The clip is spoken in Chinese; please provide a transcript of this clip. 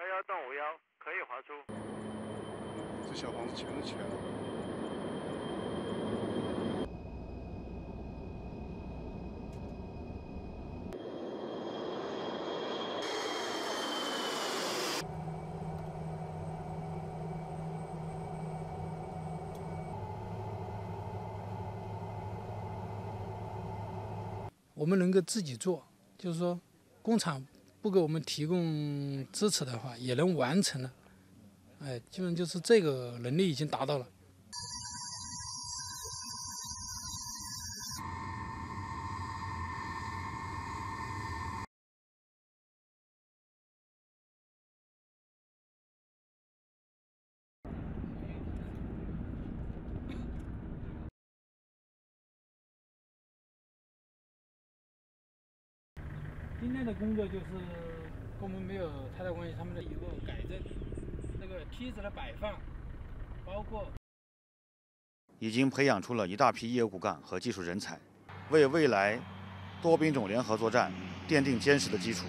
幺幺洞五幺可以划出。这小房子全是钱了。我们能够自己做，就是说，工厂不给我们提供支持的话，也能完成了。哎，基本就是这个能力已经达到了。今天的工作就是跟我们没有太大关系，他们的一个改正，那个梯子的摆放，包括已经培养出了一大批业务骨干和技术人才，为未来多兵种联合作战奠定坚实的基础。